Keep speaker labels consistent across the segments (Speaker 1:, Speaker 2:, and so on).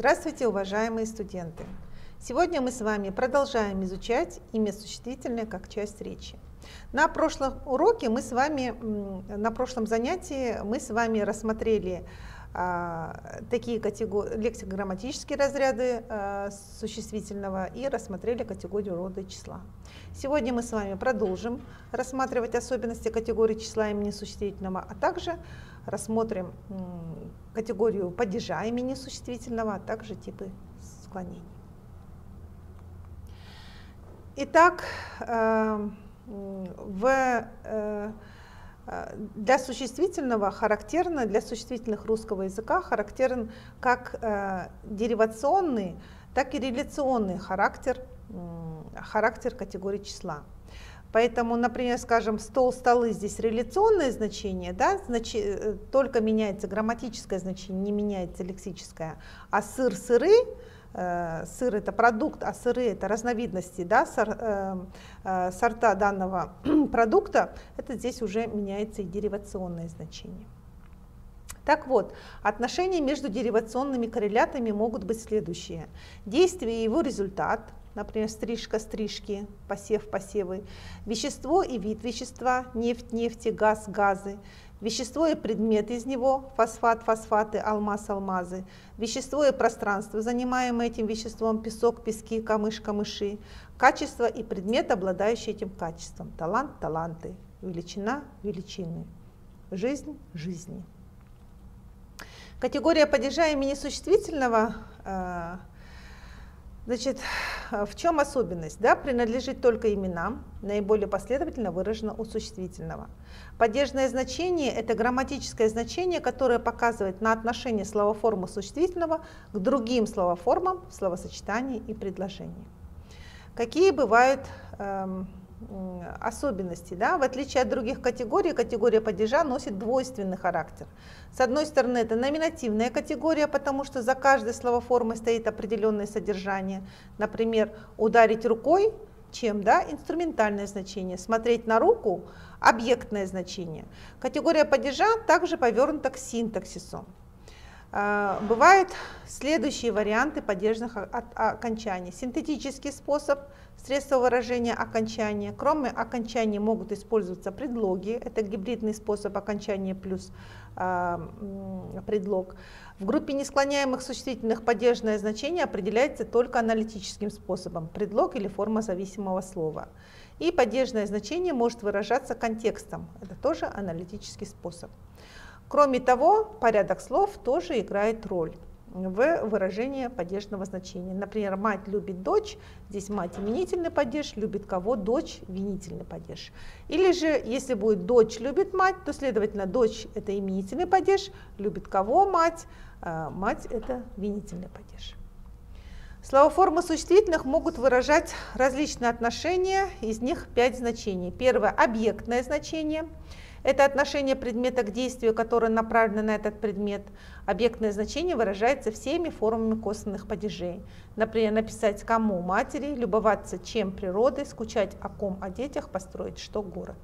Speaker 1: Здравствуйте, уважаемые студенты! Сегодня мы с вами продолжаем изучать имя существительное как часть речи. На прошлом уроке мы с вами, на прошлом занятии мы с вами рассмотрели такие категории, лексико-грамматические разряды а, существительного и рассмотрели категорию рода числа. Сегодня мы с вами продолжим рассматривать особенности категории числа имени существительного, а также рассмотрим категорию падежа имени существительного, а также типы склонений. Итак, э, в, э, для существительного характерно, для существительных русского языка характерен как э, деривационный, так и реляционный характер, характер категории числа. Поэтому, например, скажем, стол, столы здесь реляционное значение, да, значи, э, только меняется грамматическое значение, не меняется лексическое, а сыр, сыры, э, сыр это продукт, а сыры это разновидности, да, сор, э, э, сорта данного продукта, это здесь уже меняется и деривационное значение. Так вот, отношения между деривационными коррелятами могут быть следующие. Действие и его результат – например, стрижка, стрижки, посев, посевы, вещество и вид вещества, нефть, нефти, газ, газы, вещество и предмет из него, фосфат, фосфаты, алмаз, алмазы, вещество и пространство, занимаемое этим веществом, песок, пески, камыш, камыши, качество и предмет, обладающий этим качеством, талант, таланты, величина, величины, жизнь, жизни. Категория падежа имени существительного э, Значит, в чем особенность? Да, принадлежит только именам, наиболее последовательно выражено у существительного. Падежное значение – это грамматическое значение, которое показывает на отношение словоформы существительного к другим словоформам в словосочетании и предложении. Какие бывают эм, особенности. Да? В отличие от других категорий, категория падежа носит двойственный характер. С одной стороны, это номинативная категория, потому что за каждой словоформой стоит определенное содержание. Например, ударить рукой, чем да, инструментальное значение, смотреть на руку – объектное значение. Категория падежа также повернута к синтаксису. А, бывают следующие варианты падежных окончаний. Синтетический способ, средства выражения окончания. Кроме окончания могут использоваться предлоги, это гибридный способ окончания плюс э, предлог. В группе несклоняемых существительных падежное значение определяется только аналитическим способом, предлог или форма зависимого слова. И падежное значение может выражаться контекстом, это тоже аналитический способ. Кроме того, порядок слов тоже играет роль в выражении падежного значения. Например, мать любит дочь, здесь мать именительный падеж, любит кого, дочь винительный падеж. Или же, если будет дочь любит мать, то, следовательно, дочь это именительный падеж, любит кого мать, а мать это винительный падеж. Словоформы существительных могут выражать различные отношения, из них пять значений. Первое – объектное значение – это отношение предмета к действию, которое направлено на этот предмет. Объектное значение выражается всеми формами косвенных падежей. Например, написать кому матери, любоваться чем природой, скучать о ком о детях, построить что город.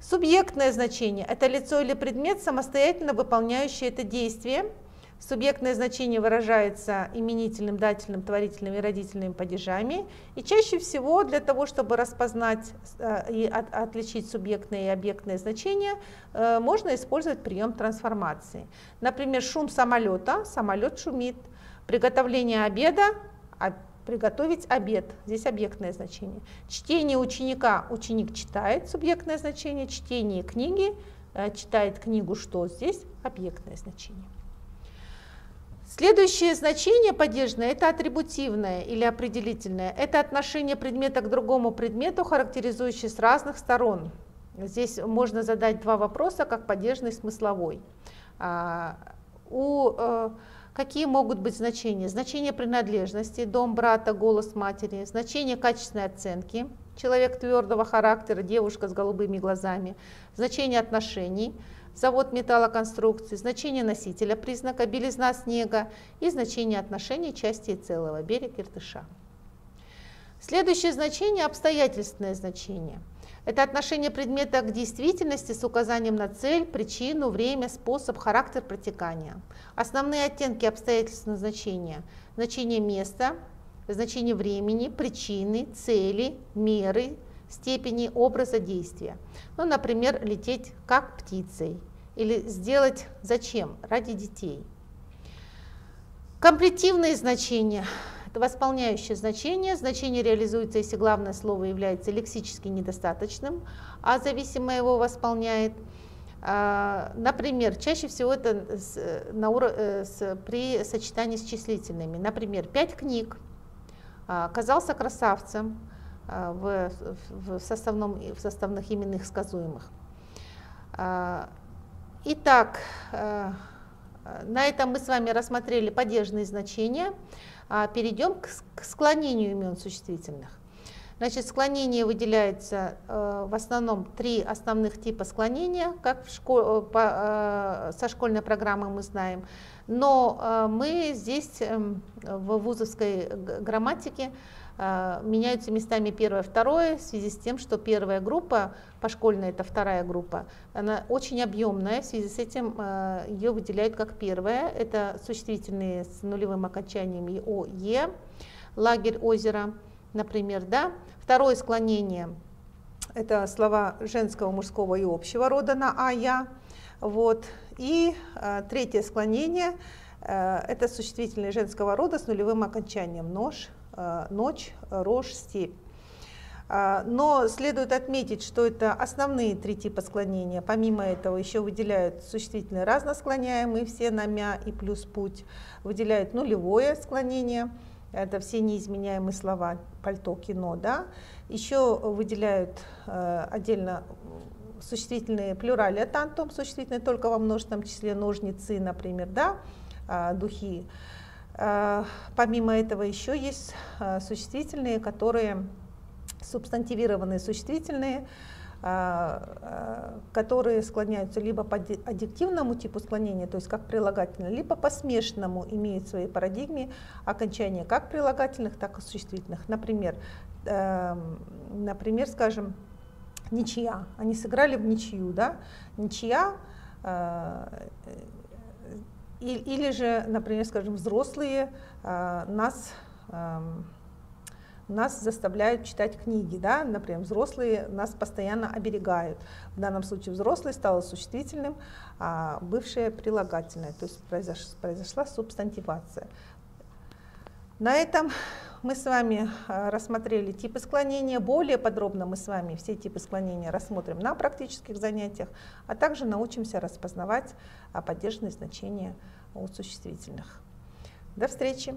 Speaker 1: Субъектное значение – это лицо или предмет, самостоятельно выполняющий это действие – Субъектное значение выражается именительным, дательным, творительным и родительными падежами. И чаще всего для того, чтобы распознать э, и от, отличить субъектное и объектное значение, э, можно использовать прием трансформации. Например, шум самолета, самолет шумит. Приготовление обеда, а, приготовить обед, здесь объектное значение. Чтение ученика, ученик читает, субъектное значение. Чтение книги, э, читает книгу, что здесь объектное значение. Следующее значение падежное – это атрибутивное или определительное. Это отношение предмета к другому предмету, характеризующее с разных сторон. Здесь можно задать два вопроса, как падежный смысловой. А, у, э, какие могут быть значения? Значение принадлежности, дом брата, голос матери, значение качественной оценки, человек твердого характера, девушка с голубыми глазами, значение отношений – завод металлоконструкции, значение носителя признака белизна снега и значение отношений части и целого берег Иртыша. Следующее значение – обстоятельственное значение. Это отношение предмета к действительности с указанием на цель, причину, время, способ, характер протекания. Основные оттенки обстоятельств назначения. Значение места, значение времени, причины, цели, меры, степени образа действия. Ну, например, лететь как птицей или сделать зачем? Ради детей. Комплетивные значения это восполняющее значение. Значение реализуется, если главное слово является лексически недостаточным, а зависимое его восполняет. А, например, чаще всего это с, на, э, с, при сочетании с числительными. Например, пять книг, а, оказался красавцем в, в, составном, в составных именных сказуемых. Итак, на этом мы с вами рассмотрели падежные значения. А перейдем к, склонению имен существительных. Значит, склонение выделяется э, в основном три основных типа склонения, как в школ, э, по, э, со школьной программы мы знаем. Но э, мы здесь э, в вузовской грамматике меняются местами первое, второе, в связи с тем, что первая группа, пошкольная это вторая группа, она очень объемная, в связи с этим э, ее выделяют как первая. Это существительные с нулевым окончанием ИО, Е, лагерь, озеро, например, да. Второе склонение – это слова женского, мужского и общего рода на а, я. Вот. И э, третье склонение э, – это существительные женского рода с нулевым окончанием нож, э, ночь, рожь, степь. А, но следует отметить, что это основные три типа склонения. Помимо этого еще выделяют существительные разносклоняемые, все на мя и плюс путь. Выделяют нулевое склонение – это все неизменяемые слова, пальто, кино, да. Еще выделяют э, отдельно существительные плюрали тантум, существительные только во множественном числе, ножницы, например, да, э, духи. Э, помимо этого еще есть э, существительные, которые субстантивированные существительные, а, которые склоняются либо по аддиктивному типу склонения, то есть как прилагательное, либо по смешанному, имеют в своей парадигме окончания как прилагательных, так и существительных. Например, эм, например, скажем, ничья. Они сыграли в ничью, да? Ничья э, или же, например, скажем, взрослые э, нас эм, нас заставляют читать книги, да, например, взрослые нас постоянно оберегают. В данном случае взрослый стал существительным, а бывшее прилагательное, то есть произошла, субстантивация. На этом мы с вами а, рассмотрели типы склонения. Более подробно мы с вами все типы склонения рассмотрим на практических занятиях, а также научимся распознавать поддержанные значения у существительных. До встречи!